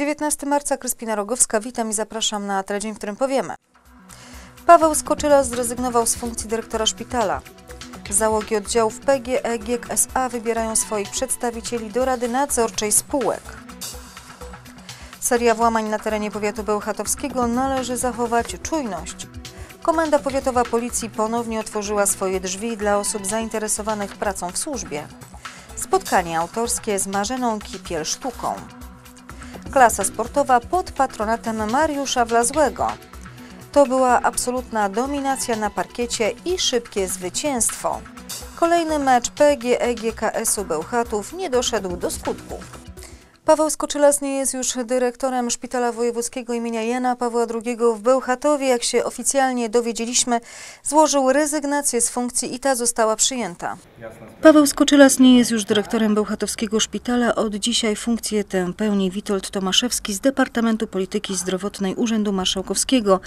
19 marca, Kryspina Rogowska, witam i zapraszam na teledzień, w którym powiemy. Paweł Skoczyla zrezygnował z funkcji dyrektora szpitala. Załogi oddziałów PGE GIEK SA wybierają swoich przedstawicieli do Rady Nadzorczej spółek. Seria włamań na terenie powiatu bełchatowskiego należy zachować czujność. Komenda Powiatowa Policji ponownie otworzyła swoje drzwi dla osób zainteresowanych pracą w służbie. Spotkanie autorskie z Marzeną Kipiel-Sztuką. Klasa sportowa pod patronatem Mariusza Wlazłego. To była absolutna dominacja na parkiecie i szybkie zwycięstwo. Kolejny mecz PGE GKS-u Bełchatów nie doszedł do skutku. Paweł Skoczylas nie jest już dyrektorem Szpitala Wojewódzkiego imienia Jana Pawła II w Bełchatowie. Jak się oficjalnie dowiedzieliśmy, złożył rezygnację z funkcji i ta została przyjęta. Paweł Skoczylas nie jest już dyrektorem Bełchatowskiego Szpitala. Od dzisiaj funkcję tę pełni Witold Tomaszewski z Departamentu Polityki Zdrowotnej Urzędu Marszałkowskiego.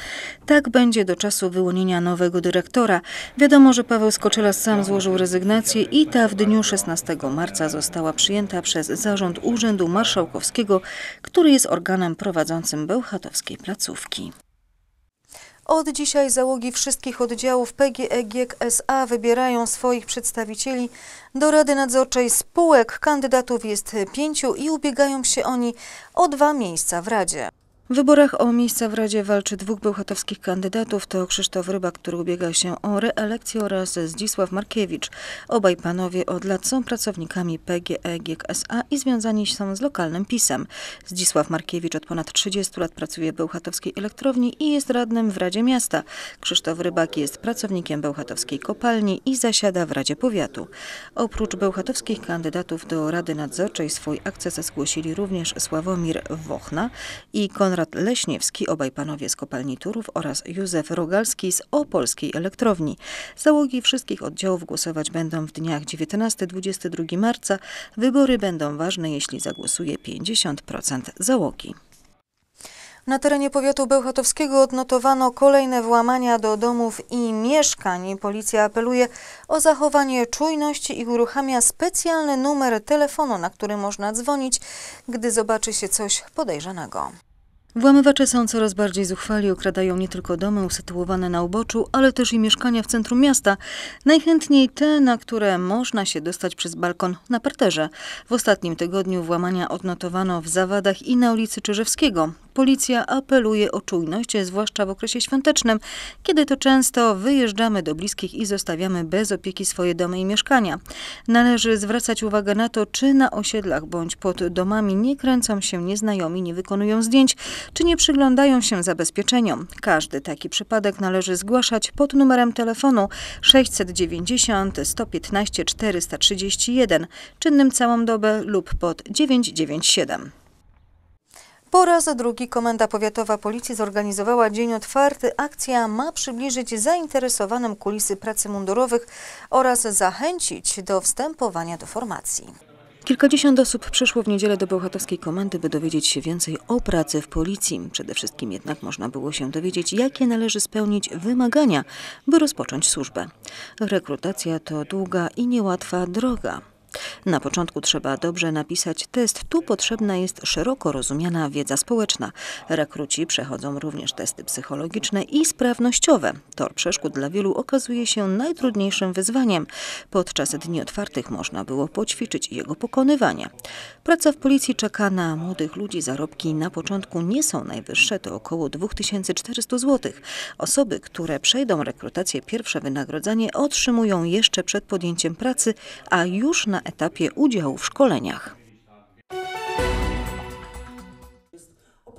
Tak będzie do czasu wyłonienia nowego dyrektora. Wiadomo, że Paweł Skoczylas sam złożył rezygnację i ta w dniu 16 marca została przyjęta przez Zarząd Urzędu Marszałkowskiego, który jest organem prowadzącym bełchatowskiej placówki. Od dzisiaj załogi wszystkich oddziałów PGE GIEK SA wybierają swoich przedstawicieli do Rady Nadzorczej spółek. Kandydatów jest pięciu i ubiegają się oni o dwa miejsca w Radzie. W wyborach o miejsca w Radzie walczy dwóch bełchatowskich kandydatów. To Krzysztof Ryba, który ubiega się o reelekcję oraz Zdzisław Markiewicz. Obaj panowie od lat są pracownikami PGE GIEK SA i związani są z lokalnym PiSem. Zdzisław Markiewicz od ponad 30 lat pracuje w Bełchatowskiej Elektrowni i jest radnym w Radzie Miasta. Krzysztof Rybak jest pracownikiem Bełchatowskiej Kopalni i zasiada w Radzie Powiatu. Oprócz bełchatowskich kandydatów do Rady Nadzorczej swój akces zgłosili również Sławomir Wochna i Konrad Konrad Leśniewski, obaj panowie z kopalni Turów oraz Józef Rogalski z Opolskiej Elektrowni. Załogi wszystkich oddziałów głosować będą w dniach 19-22 marca. Wybory będą ważne, jeśli zagłosuje 50% załogi. Na terenie powiatu bełchatowskiego odnotowano kolejne włamania do domów i mieszkań. Policja apeluje o zachowanie czujności i uruchamia specjalny numer telefonu, na który można dzwonić, gdy zobaczy się coś podejrzanego. Włamywacze są coraz bardziej zuchwali, okradają nie tylko domy usytuowane na uboczu, ale też i mieszkania w centrum miasta. Najchętniej te, na które można się dostać przez balkon na parterze. W ostatnim tygodniu włamania odnotowano w Zawadach i na ulicy Czyżewskiego. Policja apeluje o czujność, zwłaszcza w okresie świątecznym, kiedy to często wyjeżdżamy do bliskich i zostawiamy bez opieki swoje domy i mieszkania. Należy zwracać uwagę na to, czy na osiedlach bądź pod domami nie kręcą się nieznajomi, nie wykonują zdjęć, czy nie przyglądają się zabezpieczeniom. Każdy taki przypadek należy zgłaszać pod numerem telefonu 690 115 431, czynnym całą dobę lub pod 997. Po raz drugi Komenda Powiatowa Policji zorganizowała Dzień Otwarty. Akcja ma przybliżyć zainteresowanym kulisy pracy mundurowych oraz zachęcić do wstępowania do formacji. Kilkadziesiąt osób przyszło w niedzielę do Bełchatowskiej Komendy, by dowiedzieć się więcej o pracy w policji. Przede wszystkim jednak można było się dowiedzieć, jakie należy spełnić wymagania, by rozpocząć służbę. Rekrutacja to długa i niełatwa droga. Na początku trzeba dobrze napisać test. Tu potrzebna jest szeroko rozumiana wiedza społeczna. Rekruci przechodzą również testy psychologiczne i sprawnościowe. Tor przeszkód dla wielu okazuje się najtrudniejszym wyzwaniem. Podczas dni otwartych można było poćwiczyć jego pokonywanie. Praca w policji czeka na młodych ludzi. Zarobki na początku nie są najwyższe, to około 2400 zł. Osoby, które przejdą rekrutację pierwsze wynagrodzenie otrzymują jeszcze przed podjęciem pracy, a już na etapie udziału w szkoleniach.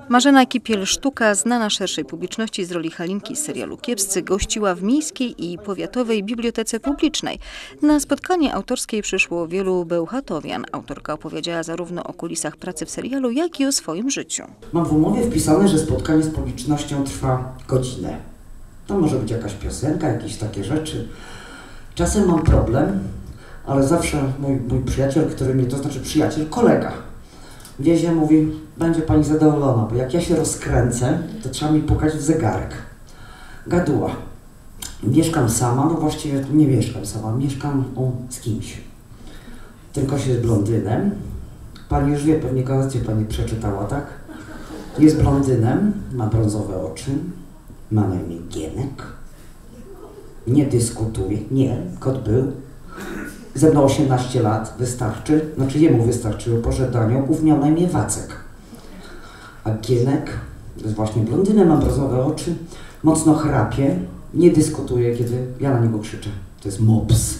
Marzena Kipiel-Sztuka, znana szerszej publiczności z roli Halinki z serialu Kiepscy, gościła w Miejskiej i Powiatowej Bibliotece Publicznej. Na spotkanie autorskie przyszło wielu bełchatowian. Autorka opowiedziała zarówno o kulisach pracy w serialu, jak i o swoim życiu. Mam w umowie wpisane, że spotkanie z publicznością trwa godzinę. To może być jakaś piosenka, jakieś takie rzeczy. Czasem mam problem, ale zawsze mój, mój przyjaciel, który mnie, to znaczy przyjaciel, kolega, wiezie, mówi, będzie pani zadowolona, bo jak ja się rozkręcę, to trzeba mi pukać w zegarek. Gaduła. Mieszkam sama, no właściwie nie mieszkam sama, mieszkam z kimś. Tylko się z blondynem. Pani już wie, pewnie gazetę pani przeczytała, tak? Jest blondynem, ma brązowe oczy, ma na imię Gienek. Nie dyskutuje, nie, kot był. Ze mną 18 lat, wystarczy, znaczy jemu wystarczyło pożądaniu, aniołków, miał na imię Wacek. A Gienek jest właśnie blondynem, ma brązowe oczy, mocno chrapie, nie dyskutuje, kiedy ja na niego krzyczę. To jest mops.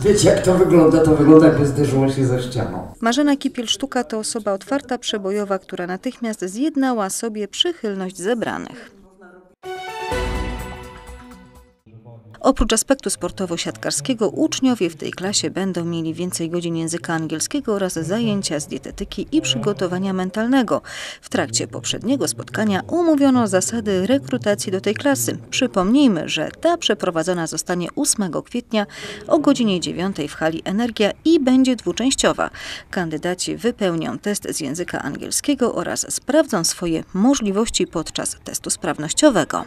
Wiecie jak to wygląda? To wygląda jakby zderzyło się ze ścianą. Marzena Kipiel-Sztuka to osoba otwarta, przebojowa, która natychmiast zjednała sobie przychylność zebranych. Oprócz aspektu sportowo-siatkarskiego, uczniowie w tej klasie będą mieli więcej godzin języka angielskiego oraz zajęcia z dietetyki i przygotowania mentalnego. W trakcie poprzedniego spotkania umówiono zasady rekrutacji do tej klasy. Przypomnijmy, że ta przeprowadzona zostanie 8 kwietnia o godzinie 9 w hali Energia i będzie dwuczęściowa. Kandydaci wypełnią test z języka angielskiego oraz sprawdzą swoje możliwości podczas testu sprawnościowego.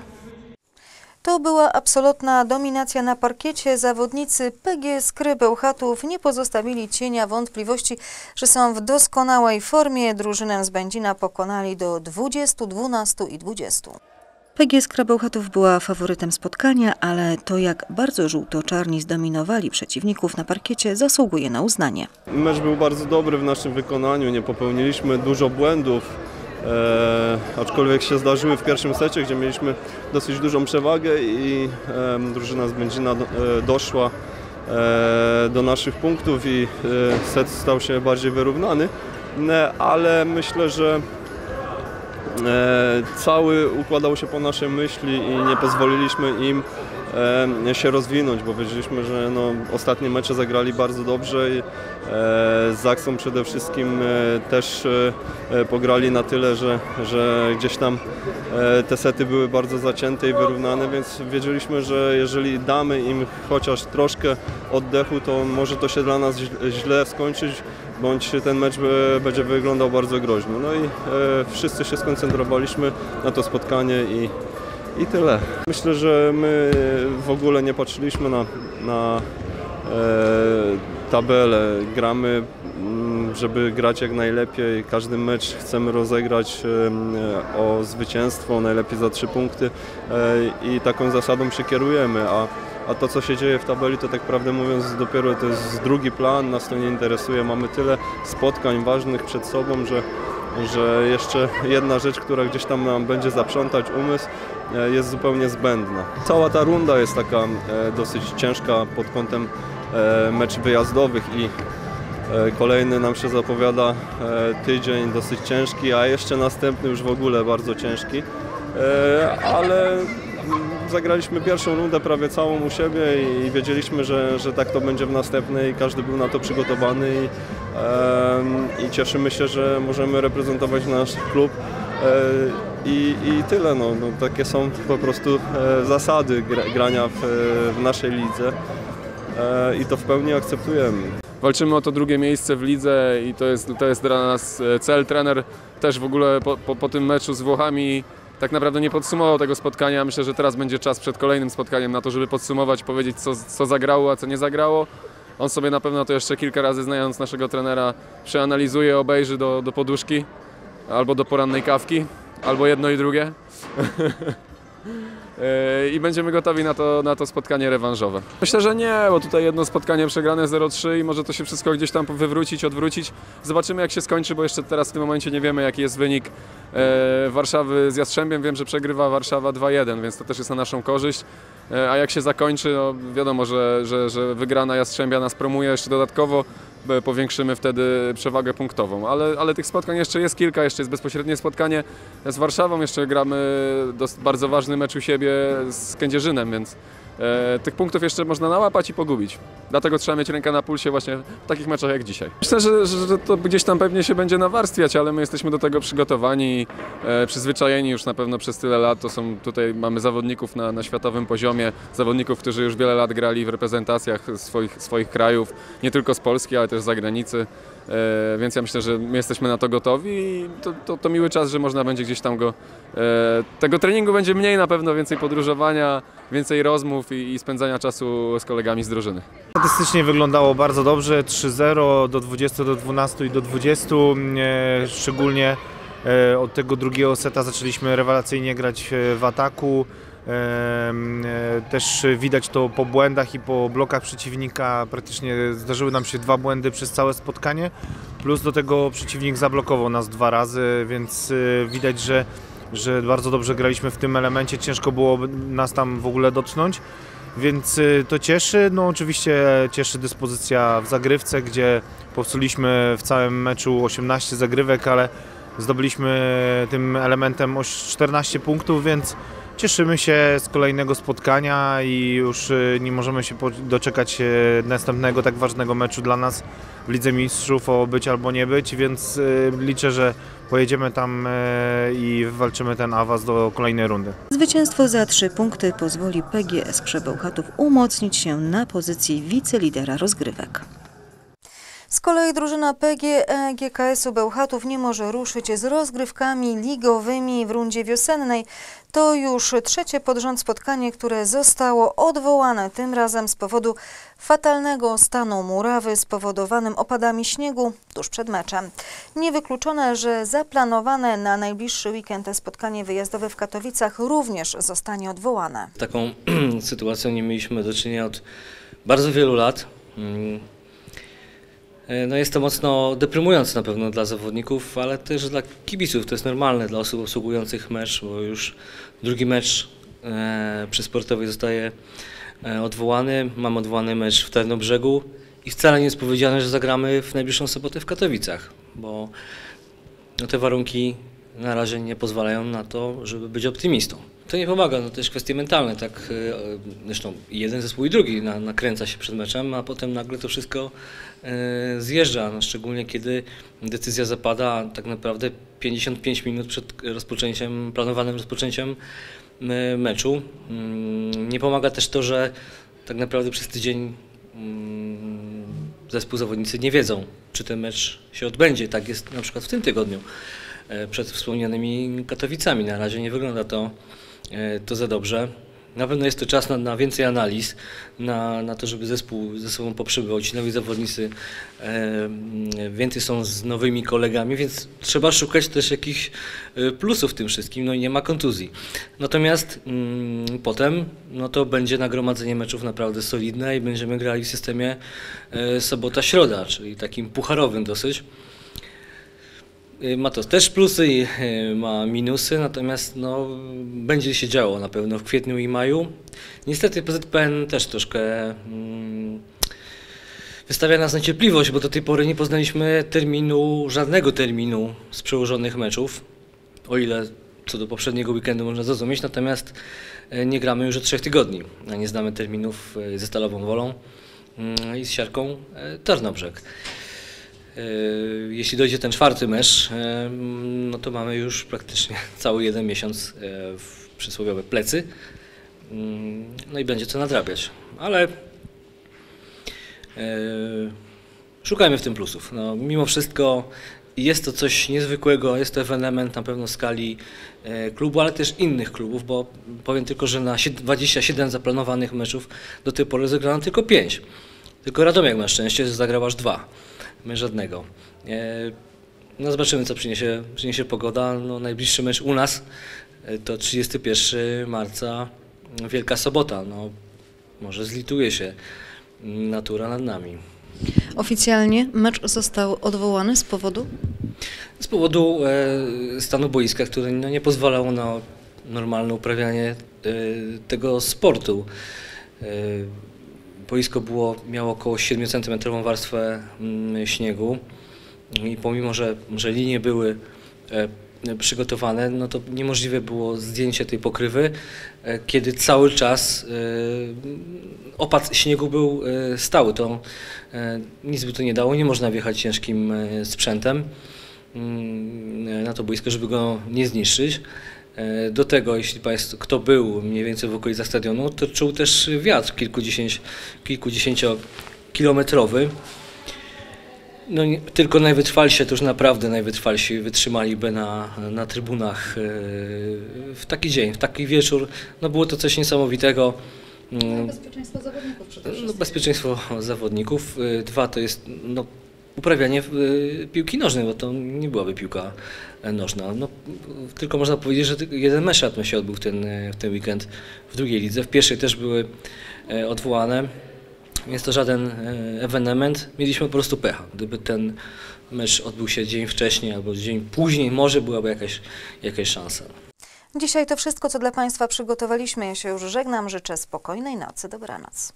To była absolutna dominacja na parkiecie. Zawodnicy PGS Krybełchatów nie pozostawili cienia wątpliwości, że są w doskonałej formie. Drużynę z Będzina pokonali do 20, 12 i 20. PGS Krabełchatów była faworytem spotkania, ale to jak bardzo żółto-czarni zdominowali przeciwników na parkiecie zasługuje na uznanie. Mecz był bardzo dobry w naszym wykonaniu, nie popełniliśmy dużo błędów, e, aczkolwiek się zdarzyły w pierwszym secie, gdzie mieliśmy dosyć dużą przewagę i e, drużyna z Będzina e, doszła e, do naszych punktów i e, set stał się bardziej wyrównany, Ne, ale myślę, że e, cały układał się po naszej myśli i nie pozwoliliśmy im się rozwinąć, bo wiedzieliśmy, że no, ostatnie mecze zagrali bardzo dobrze i e, z Zaksą przede wszystkim e, też e, e, pograli na tyle, że, że gdzieś tam e, te sety były bardzo zacięte i wyrównane, więc wiedzieliśmy, że jeżeli damy im chociaż troszkę oddechu, to może to się dla nas źle- skończyć, bądź ten mecz e, będzie wyglądał bardzo groźnie. No i e, wszyscy się skoncentrowaliśmy na to spotkanie i, i tyle. Myślę, że my w ogóle nie patrzyliśmy na, na e, tabelę. Gramy, mm, żeby grać jak najlepiej. Każdy mecz chcemy rozegrać e, o zwycięstwo, najlepiej za trzy punkty e, i taką zasadą się kierujemy. A, a to, co się dzieje w tabeli, to tak prawdę mówiąc dopiero to jest drugi plan, nas to nie interesuje. Mamy tyle spotkań ważnych przed sobą, że że jeszcze jedna rzecz, która gdzieś tam nam będzie zaprzątać umysł, e, jest zupełnie zbędna. Cała ta runda jest taka e, dosyć ciężka pod kątem e, meczów wyjazdowych i kolejny nam się zapowiada tydzień dosyć ciężki, a jeszcze następny już w ogóle bardzo ciężki. Ale zagraliśmy pierwszą rundę prawie całą u siebie i wiedzieliśmy, że, że tak to będzie w następnej. Każdy był na to przygotowany i, em, i cieszymy się, że możemy reprezentować nasz klub. E, I, I tyle, no, no, takie są po prostu e, zasady gra, grania w, w naszej lidze e, i to w pełni akceptujemy. walczymy o to drugie miejsce w lidze i to jest, to jest dla nas e, cel. Trener też w ogóle po, po, po tym meczu z Włochami tak naprawdę nie podsumował tego spotkania. Myślę, że teraz będzie czas przed kolejnym spotkaniem na to, żeby podsumować, powiedzieć co, co zagrało, a co nie zagrało. On sobie na pewno to jeszcze kilka razy, znając naszego trenera, przeanalizuje, obejrzy do, do poduszki albo do porannej kawki, albo jedno i drugie. E, I będziemy gotowi na to, na to spotkanie rewanżowe. Myślę, że nie, bo tutaj jedno spotkanie przegrane 0-3 i może to się wszystko gdzieś tam wywrócić, odwrócić. Zobaczymy jak się skończy, bo jeszcze teraz w tym momencie nie wiemy jaki jest wynik e, Warszawy z Jastrzębiem. Wiem, że przegrywa Warszawa 2-1, więc to też jest na naszą korzyść. E, a jak się zakończy, no wiadomo, że, że, że wygrana Jastrzębia nas promuje jeszcze dodatkowo. E, Powiększymy wtedy przewagę punktową, ale, ale tych spotkań jeszcze jest kilka. Jeszcze jest bezpośrednie spotkanie z Warszawą, jeszcze gramy bardzo ważny mecz u siebie z Kędzierzynem, więc e, tych punktów jeszcze można nałapać i pogubić. Dlatego trzeba mieć rękę na pulsie właśnie w takich meczach jak dzisiaj. Myślę, że, że, że to gdzieś tam pewnie się będzie nawarstwiać, ale my jesteśmy do tego przygotowani, e, przyzwyczajeni już na pewno przez tyle lat. To są tutaj mamy zawodników na, na światowym poziomie, zawodników, którzy już wiele lat grali w reprezentacjach swoich, swoich krajów, nie tylko z Polski, ale też z zagranicy. E, więc ja myślę, że my jesteśmy na to gotowi i to, to, to miły czas, że można będzie gdzieś tam go. E, tego treningu będzie mniej na pewno, więcej podróżowania, więcej rozmów i, i spędzania czasu z kolegami z drużyny. Statystycznie wyglądało bardzo dobrze, 3-0 do 20, do 12 i do 20. E, Szczególnie Od tego drugiego seta zaczęliśmy rewelacyjnie grać w ataku. E, Też widać to po błędach i po blokach przeciwnika. Praktycznie zdarzyły nam się dwa błędy przez całe spotkanie. Plus do tego przeciwnik zablokował nas dwa razy, więc e, widać, że, że bardzo dobrze graliśmy w tym elemencie. Ciężko było nas tam w ogóle dotknąć. Więc y, to cieszy. No oczywiście cieszy dyspozycja w zagrywce, gdzie popsuliśmy w całym meczu 18 zagrywek, ale zdobyliśmy tym elementem oś- 14 punktów, więc cieszymy się z kolejnego spotkania i już y, nie możemy się doczekać y, następnego tak ważnego meczu dla nas w Lidze Mistrzów o być albo nie być, więc y, liczę, że pojedziemy tam i walczymy ten awans do kolejnej rundy. Zwycięstwo za trzy punkty pozwoli PGS Krzebełchatów umocnić się na pozycji wicelidera rozgrywek. Z kolei drużyna PGE GKS-u Bełchatów nie może ruszyć z rozgrywkami ligowymi w rundzie wiosennej. To już trzecie pod rząd spotkanie, które zostało odwołane, tym razem z powodu fatalnego stanu murawy spowodowanym opadami śniegu tuż przed meczem. Niewykluczone, że zaplanowane na najbliższy weekend spotkanie wyjazdowe w Katowicach również zostanie odwołane. Taką sytuacją nie mieliśmy do czynienia od bardzo wielu lat. E, No jest to mocno deprymujące na pewno dla zawodników, ale też dla kibiców. To jest normalne dla osób obsługujących mecz, bo już drugi mecz e, przy sportowej zostaje e, odwołany. Mam odwołany mecz w Tarnobrzegu i wcale nie jest powiedziane, że zagramy w najbliższą sobotę w Katowicach, bo no te warunki na razie nie pozwalają na to, żeby być optymistą. To nie pomaga, to też kwestie mentalne, tak e, zresztą jeden zespół i drugi na, nakręca się przed meczem, a potem nagle to wszystko e, zjeżdża, no, szczególnie kiedy decyzja zapada tak naprawdę 55 minut przed rozpoczęciem, planowanym rozpoczęciem e, meczu. Mm, Nie pomaga też to, że tak naprawdę przez tydzień mm, zespół zawodnicy nie wiedzą, czy ten mecz się odbędzie. Tak jest na przykład w tym tygodniu przed wspomnianymi Katowicami. Na razie nie wygląda to, to za dobrze. Na pewno jest to czas na, na więcej analiz, na, na to, żeby zespół ze sobą poprzebywał. Ci nowi zawodnicy e, mm, więcej są z nowymi kolegami, więc trzeba szukać też jakichś e, plusów w tym wszystkim. No i nie ma kontuzji. Natomiast mm, potem no to będzie nagromadzenie meczów naprawdę solidne i będziemy grali w systemie e, sobota-środa, czyli takim pucharowym dosyć. Y, Ma to też plusy i y, ma minusy, natomiast no, będzie się działo na pewno w kwietniu i maju. Niestety PZPN też troszkę mm, wystawia nas na cierpliwość, bo do tej pory nie poznaliśmy terminu, żadnego terminu z przełożonych meczów, o ile co do poprzedniego weekendu można zrozumieć, natomiast y, nie gramy już od trzech tygodni, a nie znamy terminów ze Stalową Wolą mm, i z Siarką Tarnobrzeg. E, jeśli dojdzie ten czwarty mecz, e, no to mamy już praktycznie cały jeden miesiąc e, w przysłowiowe plecy. Mm, no i będzie to nadrabiać. Ale szukajmy w tym plusów. No, mimo wszystko jest to coś niezwykłego, jest to ewenement na pewno skali klubu, ale też innych klubów, bo powiem tylko, że na 27 zaplanowanych meczów do tej pory zagrano tylko 5. Tylko Radomiak na szczęście zagrał aż 2 żadnego. No zobaczymy, co przyniesie, przyniesie pogoda. No, najbliższy mecz u nas e, to 31 marca, Wielka Sobota. No, może zlituje się natura nad nami. Oficjalnie mecz został odwołany z powodu Z powodu e, stanu boiska, który no, nie pozwalał na normalne uprawianie e, tego sportu. E, boisko było, miało około 7 cm warstwę mm, śniegu i pomimo, że, że linie były e, przygotowane, no to niemożliwe było zdjęcie tej pokrywy, e, kiedy cały czas e, opad śniegu był stały. To nic by to nie dało, nie można wjechać ciężkim sprzętem mm, na to boisko, żeby go nie zniszczyć. E, Do tego, jeśli Państwo, kto był mniej więcej w okolicach stadionu, to czuł też wiatr kilkudziesięć, kilkudziesięciokilometrowy. No, nie, tylko najwytrwalsi, to już naprawdę najwytrwalsi wytrzymaliby na, na trybunach e, w taki dzień, w taki wieczór. No było to coś niesamowitego. Mm, bezpieczeństwo zawodników przede no, bezpieczeństwo zawodników. Y, Dwa to jest no, uprawianie y, piłki nożnej, bo to nie byłaby piłka nożna. No, tylko można powiedzieć, że jeden mecz szatno się odbył w ten, e, w ten weekend w drugiej lidze. W pierwszej też były e, odwołane, więc to żaden ewenement. Mieliśmy po prostu pecha. Gdyby ten mecz odbył się dzień wcześniej albo dzień później, może byłaby jakaś, jakaś szansa. Dzisiaj to wszystko, co dla Państwa przygotowaliśmy. Ja się już żegnam. Życzę spokojnej nocy. Dobranoc.